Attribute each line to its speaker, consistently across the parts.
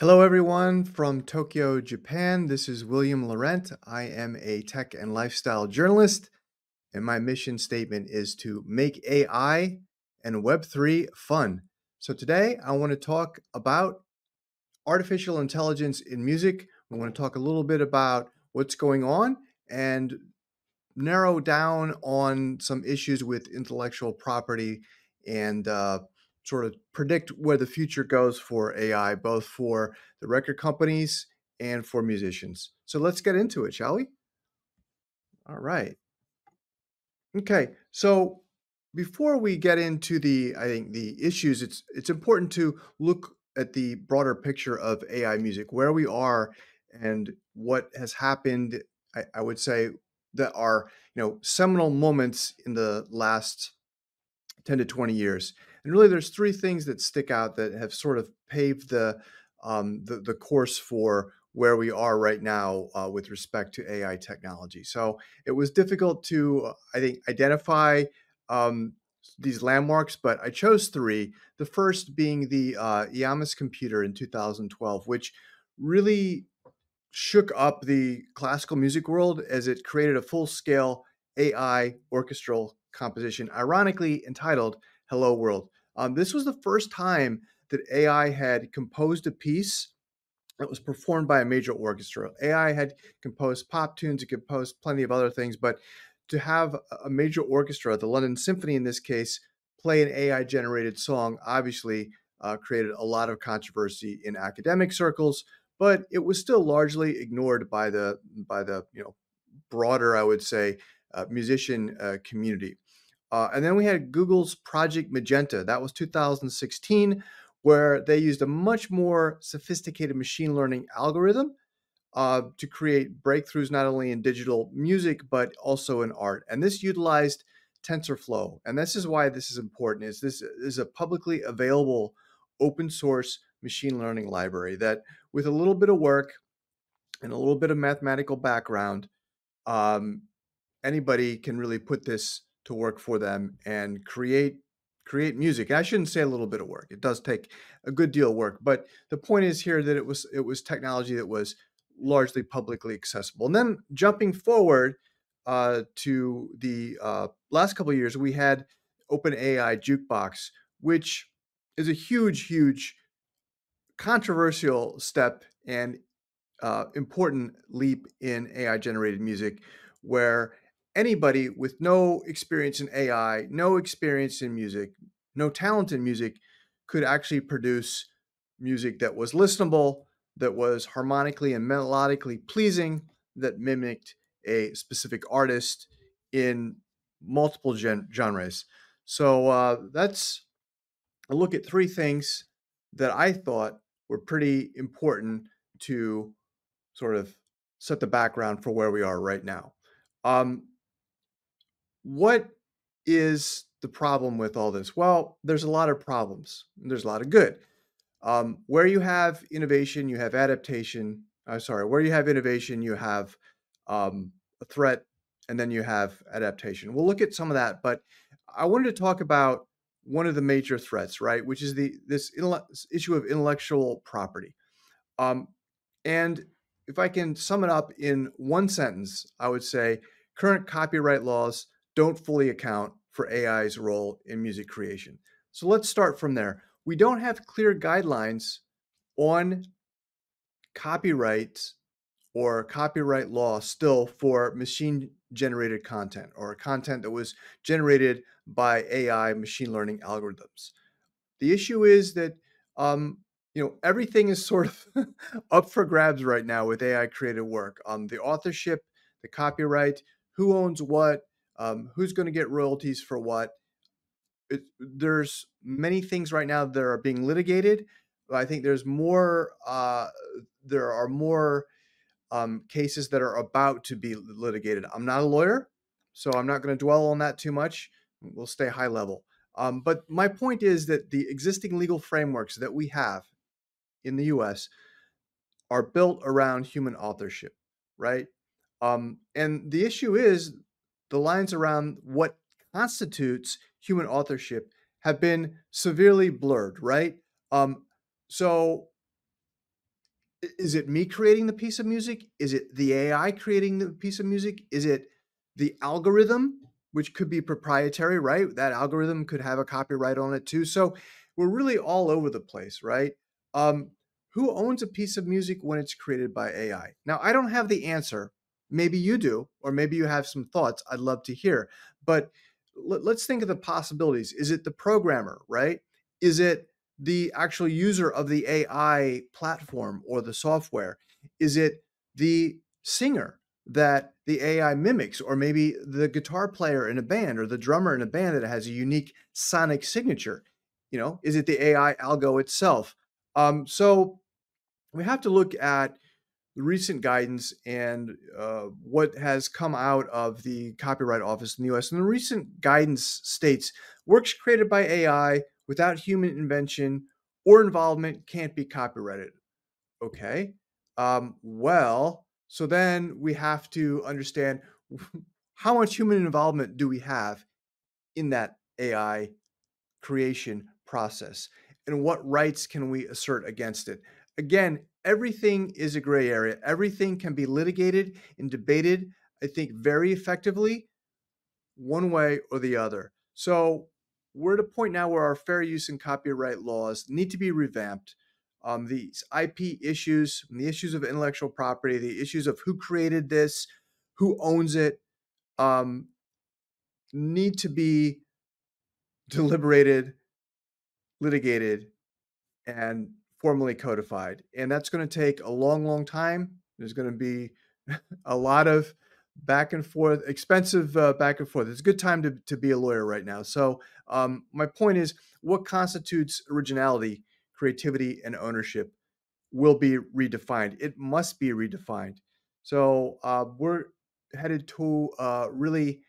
Speaker 1: Hello, everyone from Tokyo, Japan. This is William Laurent. I am a tech and lifestyle journalist, and my mission statement is to make AI and Web3 fun. So, today I want to talk about artificial intelligence in music. We want to talk a little bit about what's going on and narrow down on some issues with intellectual property and uh, sort of predict where the future goes for AI, both for the record companies and for musicians. So let's get into it, shall we? All right. Okay. So before we get into the, I think the issues, it's it's important to look at the broader picture of AI music, where we are, and what has happened. I, I would say that are you know seminal moments in the last 10 to 20 years and really, there's three things that stick out that have sort of paved the um, the, the course for where we are right now uh, with respect to AI technology. So it was difficult to, uh, I think, identify um, these landmarks, but I chose three. The first being the uh, computer in 2012, which really shook up the classical music world as it created a full scale AI orchestral composition, ironically entitled Hello World. Um, this was the first time that AI had composed a piece that was performed by a major orchestra. AI had composed pop tunes, it composed plenty of other things, but to have a major orchestra, the London Symphony in this case, play an AI generated song obviously uh, created a lot of controversy in academic circles, but it was still largely ignored by the by the you know broader, I would say, uh, musician uh, community. Uh, and then we had Google's Project Magenta. That was 2016, where they used a much more sophisticated machine learning algorithm uh, to create breakthroughs not only in digital music but also in art. And this utilized TensorFlow. And this is why this is important: is this is a publicly available open source machine learning library that, with a little bit of work and a little bit of mathematical background, um, anybody can really put this to work for them and create create music. And I shouldn't say a little bit of work. It does take a good deal of work, but the point is here that it was it was technology that was largely publicly accessible. And then jumping forward uh, to the uh, last couple of years, we had OpenAI Jukebox, which is a huge, huge, controversial step and uh, important leap in AI generated music, where anybody with no experience in AI, no experience in music, no talent in music could actually produce music that was listenable, that was harmonically and melodically pleasing, that mimicked a specific artist in multiple gen- genres. So uh, that's a look at three things that I thought were pretty important to sort of set the background for where we are right now. Um, what is the problem with all this? Well, there's a lot of problems. There's a lot of good. Um, where you have innovation, you have adaptation. I'm uh, sorry, where you have innovation, you have um, a threat, and then you have adaptation. We'll look at some of that, but I wanted to talk about one of the major threats, right, which is the this issue of intellectual property. Um, and if I can sum it up in one sentence, I would say current copyright laws don't fully account for AI's role in music creation. So let's start from there. We don't have clear guidelines on copyright or copyright law still for machine generated content or content that was generated by AI machine learning algorithms. The issue is that um, you know everything is sort of up for grabs right now with AI created work. Um, the authorship, the copyright, who owns what, um, who's going to get royalties for what. It, there's many things right now that are being litigated. I think there's more. Uh, there are more um, cases that are about to be litigated. I'm not a lawyer, so I'm not going to dwell on that too much. We'll stay high level. Um, but my point is that the existing legal frameworks that we have in the U.S. are built around human authorship, right? Um, and the issue is the lines around what constitutes human authorship have been severely blurred, right? Um, so Is it me creating the piece of music? Is it the AI creating the piece of music? Is it the algorithm, which could be proprietary, right? That algorithm could have a copyright on it too. So we're really all over the place, right? Um, who owns a piece of music when it's created by AI? Now, I don't have the answer. Maybe you do, or maybe you have some thoughts. I'd love to hear. But let, us think of the possibilities. Is it the programmer, right? Is it the actual user of the AI platform or the software? Is it the singer that the AI mimics, or maybe the guitar player in a band or the drummer in a band that has a unique sonic signature? You know, is it the AI algo itself? Um, so we have to look at the recent guidance and uh, what has come out of the Copyright Office in the US. And the recent guidance states works created by AI without human invention or involvement can't be copyrighted. Okay. Um, well, so then we have to understand how much human involvement do we have in that AI creation process and what rights can we assert against it? Again, everything is a gray area. Everything can be litigated and debated, I think, very effectively, one way or the other. So we're at a point now where our fair use and copyright laws need to be revamped. Um, these IP issues, the issues of intellectual property, the issues of who created this, who owns it, um, need to be deliberated, litigated, and formally codified. And that's going to take a long, long time. There's going to be a lot of back and forth, expensive uh, back and forth. It's a good time to, to be a lawyer right now. So, um, my point is what constitutes originality, creativity, and ownership will be redefined. It must be redefined. So, uh, we're headed to uh, really,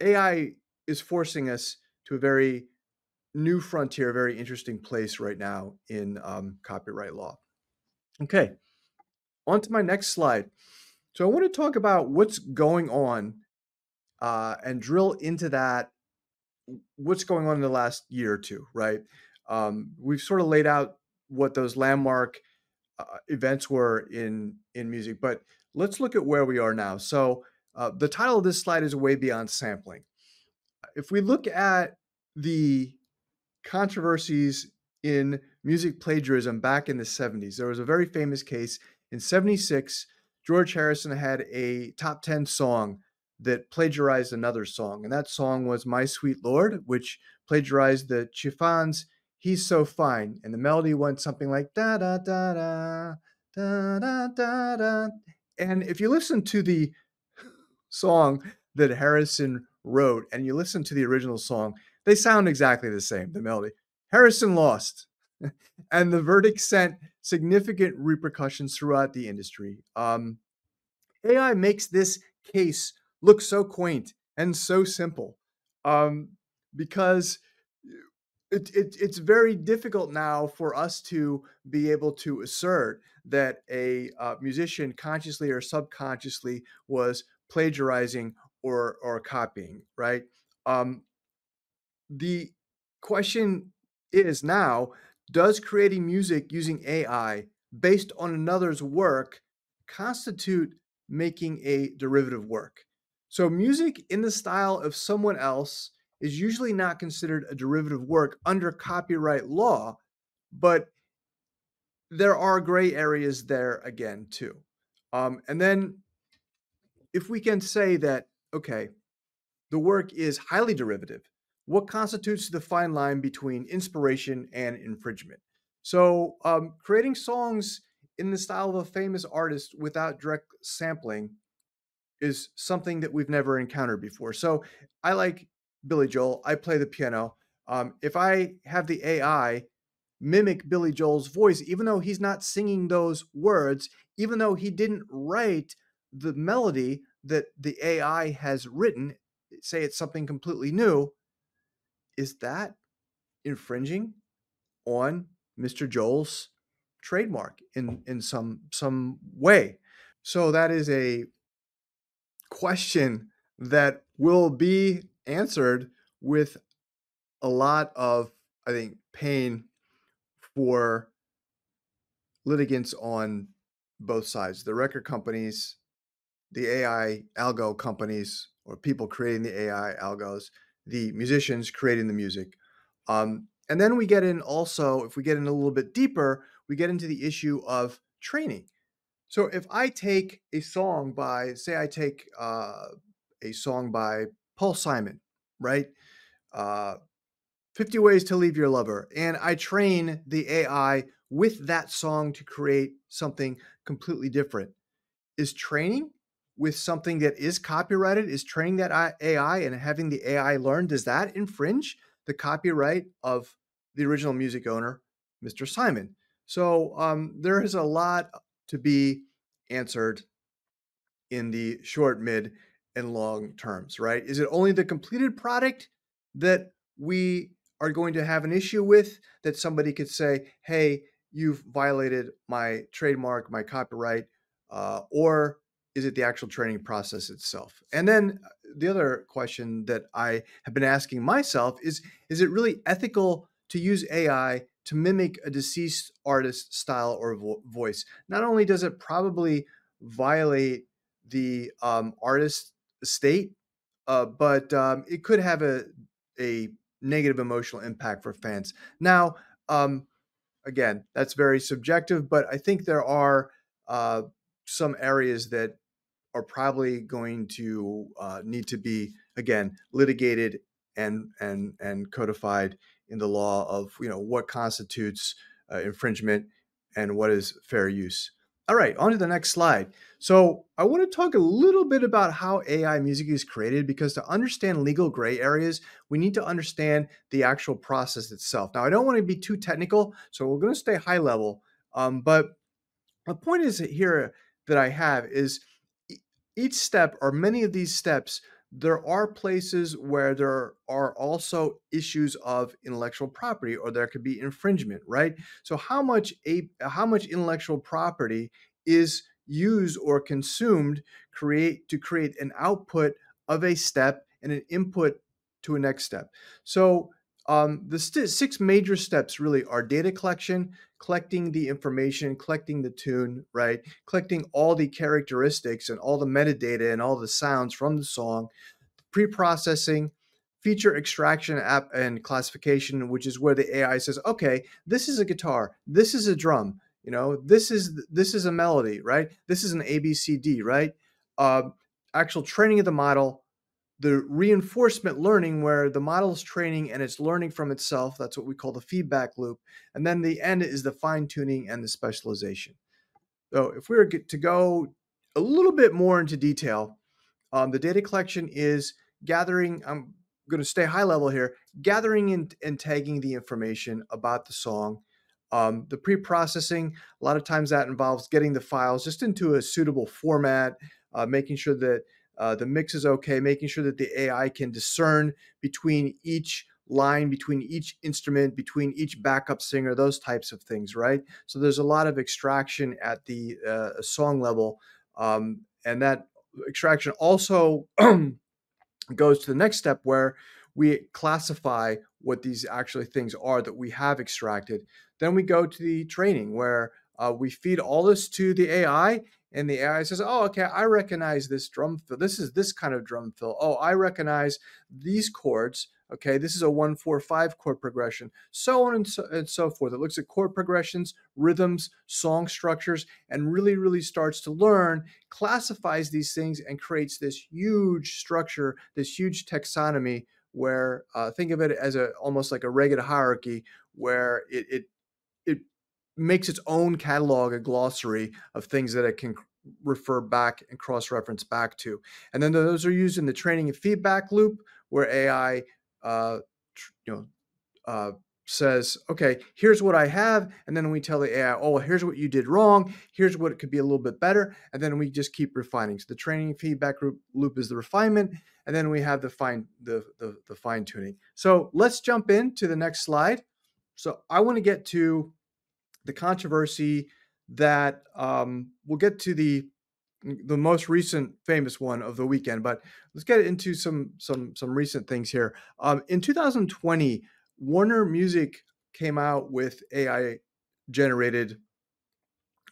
Speaker 1: AI is forcing us to a very new frontier, very interesting place right now in um, copyright law. Okay, on to my next slide. So I want to talk about what's going on uh, and drill into that. What's going on in the last year or two, right? Um, we've sort of laid out what those landmark uh, events were in in music, but let's look at where we are now. So uh, the title of this slide is "Way Beyond Sampling." If we look at the controversies in music plagiarism back in the 70s. There was a very famous case in 76. George Harrison had a top 10 song that plagiarized another song, and that song was My Sweet Lord, which plagiarized the Chiffons' He's So Fine. And the melody went something like da da da da da da da da. And if you listen to the song that Harrison wrote and you listen to the original song, they sound exactly the same, the melody. Harrison lost, and the verdict sent significant repercussions throughout the industry. Um, AI makes this case look so quaint and so simple um, because it, it, it's very difficult now for us to be able to assert that a uh, musician consciously or subconsciously was plagiarizing or or copying right um, the question is now does creating music using AI based on another's work constitute making a derivative work? So, music in the style of someone else is usually not considered a derivative work under copyright law, but there are gray areas there again, too. Um, and then, if we can say that, okay, the work is highly derivative, what constitutes the fine line between inspiration and infringement. So, um, creating songs in the style of a famous artist without direct sampling is something that we've never encountered before. So, I like Billy Joel. I play the piano. Um, if I have the AI mimic Billy Joel's voice, even though he's not singing those words, even though he didn't write the melody that the AI has written, say it's something completely new, is that infringing on Mr. Joel's trademark in in some some way? So that is a question that will be answered with a lot of I think pain for litigants on both sides the record companies, the AI algo companies, or people creating the AI algos, the musicians creating the music. Um, and then we get in also, if we get in a little bit deeper, we get into the issue of training. So if I take a song by, say, I take uh, a song by Paul Simon, right? Uh, 50 Ways to Leave Your Lover, and I train the AI with that song to create something completely different. Is training with something that is copyrighted, is training that AI and having the AI learn, does that infringe the copyright of the original music owner, Mr. Simon? So um, there is a lot to be answered in the short, mid, and long terms, right? Is it only the completed product that we are going to have an issue with that somebody could say, hey, you've violated my trademark, my copyright, uh, or is it the actual training process itself? And then uh, the other question that I have been asking myself is is it really ethical to use AI to mimic a deceased artist's style or vo- voice? Not only does it probably violate the um, artist estate, uh, but um, it could have a a negative emotional impact for fans. Now, um, again, that's very subjective, but I think there are uh, some areas that are probably going to uh, need to be again litigated and and and codified in the law of you know what constitutes uh, infringement and what is fair use. All right, on to the next slide. So I want to talk a little bit about how AI music is created because to understand legal gray areas, we need to understand the actual process itself. Now, I don't want to be too technical, so we're going to stay high level. Um, but the point is here that I have is each step or many of these steps there are places where there are also issues of intellectual property or there could be infringement right? So how much a how much intellectual property is used or consumed create to create an output of a step and an input to a next step? So um, the six major steps really are data collection collecting the information collecting the tune right collecting all the characteristics and all the metadata and all the sounds from the song pre-processing, feature extraction app and classification, which is where the AI says, okay, this is a guitar, this is a drum, you know, this is this is a melody, right? This is an ABCD, right? Uh, actual training of the model, the reinforcement learning where the model is training and it's learning from itself. That's what we call the feedback loop. And then the end is the fine tuning and the specialization. So if we were to go a little bit more into detail, um, the data collection is gathering, I'm going to stay high level here, gathering and, and tagging the information about the song. Um, the pre processing, a lot of times that involves getting the files just into a suitable format, uh, making sure that uh, the mix is okay, making sure that the AI can discern between each line, between each instrument, between each backup singer, those types of things, right? So there's a lot of extraction at the uh, song level. Um, and that extraction also goes to the next step where we classify what these actually things are that we have extracted. Then we go to the training where uh, we feed all this to the AI and the AI says, "Oh, okay, I recognize this drum fill. This is this kind of drum fill. Oh, I recognize these chords. Okay, this is a one four five chord progression, so on and so, and so forth. It looks at chord progressions, rhythms, song structures, and really, really starts to learn, classifies these things, and creates this huge structure, this huge taxonomy. Where uh, think of it as a almost like a ragged hierarchy, where it it makes its own catalog, a glossary of things that it can refer back and cross reference back to. And then those are used in the training and feedback loop where AI, uh, you know, uh, says, okay, here's what I have. And then we tell the AI, oh, well, here's what you did wrong. Here's what it could be a little bit better. And then we just keep refining. So the training feedback loop, loop is the refinement. And then we have the fine, the, the, the fine tuning. So let's jump into the next slide. So I want to get to the controversy that um, we'll get to the the most recent famous one of The Weeknd, but let's get into some some some recent things here. Um, in 2020, Warner Music came out with AI generated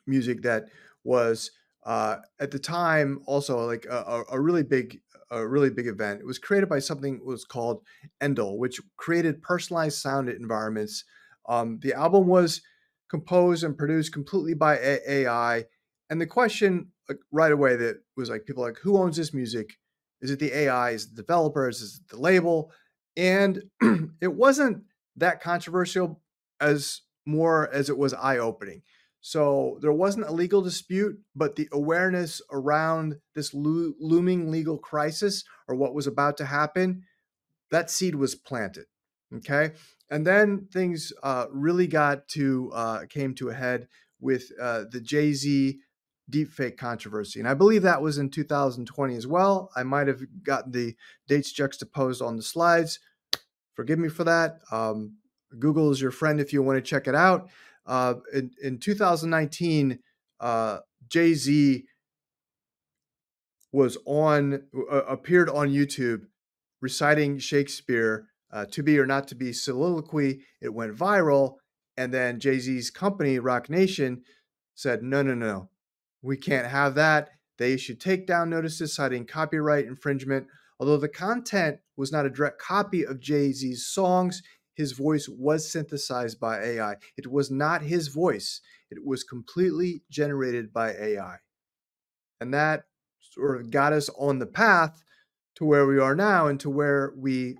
Speaker 1: music that was uh, at the time also like a, a really big a really big event. It was created by something was called Endel, which created personalized sound environments. Um, the album was composed and produced completely by AI. And the question like, right away that was like people like, who owns this music? Is it the AI? Is it the developers? Is it the label? And it wasn't that controversial as more as it was eye opening. So there wasn't a legal dispute, but the awareness around this lo- looming legal crisis or what was about to happen, that seed was planted. Okay. And then things uh, really got to, uh, came to a head with uh, the Jay Z deepfake controversy. And I believe that was in 2020 as well. I might have gotten the dates juxtaposed on the slides. Forgive me for that. Um, Google is your friend if you want to check it out. Uh, in, in 2019, uh, Jay Z was on uh, appeared on YouTube reciting Shakespeare, uh, "To Be or Not to Be" soliloquy. It went viral, and then Jay Z's company, Roc Nation, said, "No, no, no, we can't have that." They issued takedown notices citing copyright infringement. Although the content was not a direct copy of Jay Z's songs, his voice was synthesized by AI. It was not his voice, it was completely generated by AI. And that sort of got us on the path to where we are now and to where we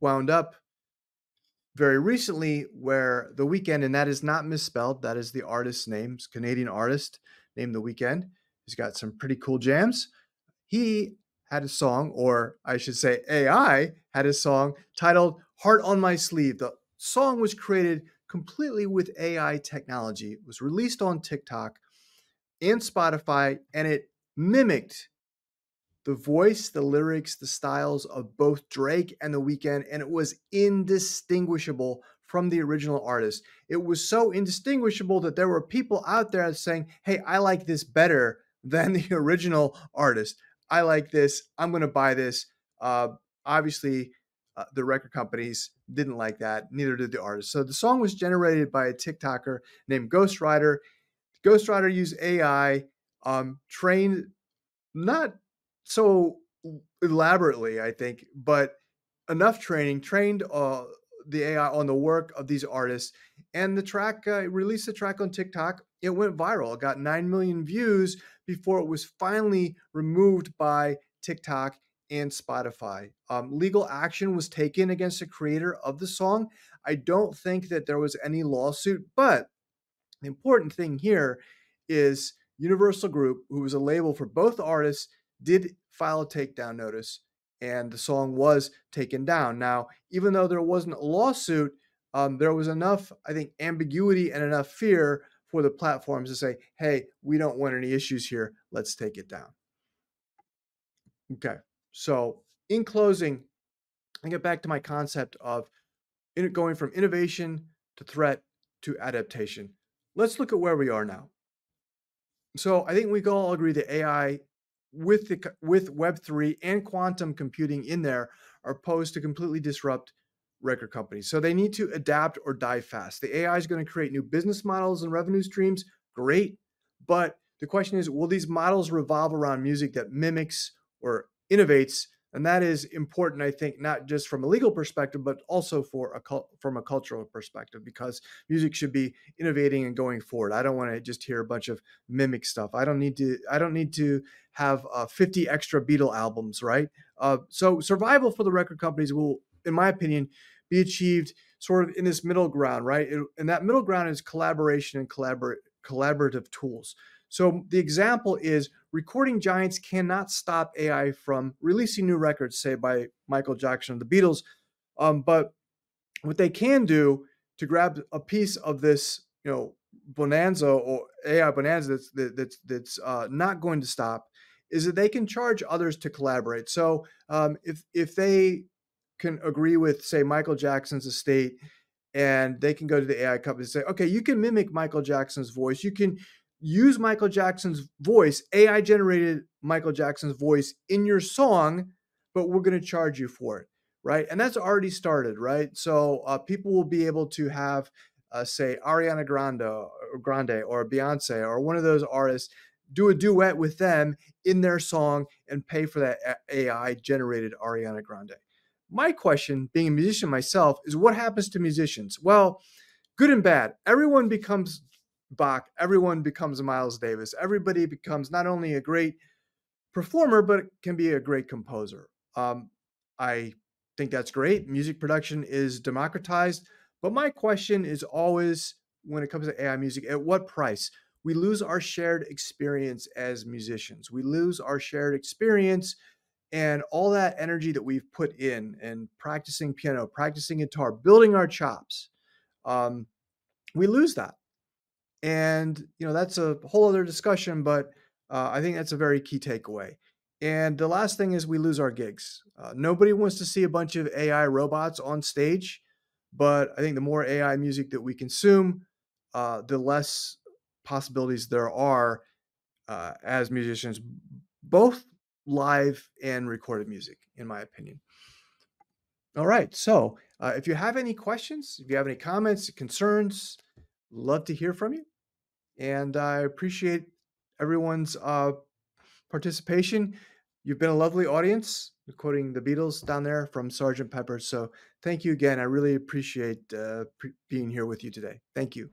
Speaker 1: wound up very recently, where The Weeknd, and that is not misspelled, that is the artist's name, it's Canadian artist named The Weeknd. He's got some pretty cool jams. He had a song, or I should say, AI had a song titled Heart on My Sleeve. The song was created completely with AI technology. It was released on TikTok and Spotify, and it mimicked the voice, the lyrics, the styles of both Drake and The Weeknd, and it was indistinguishable from the original artist. It was so indistinguishable that there were people out there saying, Hey, I like this better than the original artist. I like this. I'm going to buy this. Uh, obviously, uh, the record companies didn't like that. Neither did the artist. So the song was generated by a TikToker named Ghostwriter. Ghostwriter used AI, um, trained not so elaborately, I think, but enough training, trained uh, the AI on the work of these artists. And the track uh, released the track on TikTok. It went viral. It got 9 million views before it was finally removed by TikTok and Spotify. Um, legal action was taken against the creator of the song. I don't think that there was any lawsuit, but the important thing here is Universal Group, who was a label for both artists, did file a takedown notice and the song was taken down. Now, even though there wasn't a lawsuit, um, there was enough, I think, ambiguity and enough fear for the platforms to say, hey, we don't want any issues here. Let's take it down. Okay. So, in closing, I get back to my concept of going from innovation to threat to adaptation. Let's look at where we are now. So, I think we can all agree that AI with the with Web3 and quantum computing in there are posed to completely disrupt record companies. So they need to adapt or die fast. The AI is going to create new business models and revenue streams. Great. But the question is, will these models revolve around music that mimics or innovates, and that is important. I think not just from a legal perspective, but also for a from a cultural perspective, because music should be innovating and going forward. I don't want to just hear a bunch of mimic stuff. I don't need to. I don't need to have uh, 50 extra Beatle albums, right? Uh, so survival for the record companies will, in my opinion, be achieved sort of in this middle ground, right? It, and that middle ground is collaboration and collabor- collaborative tools. So the example is recording giants cannot stop AI from releasing new records, say by Michael Jackson of the Beatles. Um, but what they can do to grab a piece of this, you know, bonanza or AI bonanza that's that's that's uh, not going to stop is that they can charge others to collaborate. So um, if if they can agree with say Michael Jackson's estate and they can go to the AI company and say, okay, you can mimic Michael Jackson's voice. You can use Michael Jackson's voice, AI generated Michael Jackson's voice in your song, but we're going to charge you for it, right? And that's already started, right? So uh, people will be able to have uh, say Ariana Grande or Grande or Beyonce or one of those artists, do a duet with them in their song and pay for that AI generated Ariana Grande. My question, being a musician myself, is what happens to musicians? Well, good and bad. Everyone becomes Bach, everyone becomes Miles Davis. Everybody becomes not only a great performer, but can be a great composer. Um, I think that's great. Music production is democratized. But my question is always when it comes to AI music, at what price? We lose our shared experience as musicians. We lose our shared experience and all that energy that we've put in and practicing piano, practicing guitar, building our chops. Um, we lose that. And, you know, that's a whole other discussion, but uh, I think that's a very key takeaway. And the last thing is we lose our gigs. Uh, nobody wants to see a bunch of AI robots on stage, but I think the more AI music that we consume, uh, the less possibilities there are uh, as musicians, both live and recorded music, in my opinion. All right. So uh, if you have any questions, if you have any comments, concerns, love to hear from you. And I appreciate everyone's uh, participation. You've been a lovely audience, quoting the Beatles down there from Sergeant Pepper. So thank you again. I really appreciate uh, pre- being here with you today. Thank you.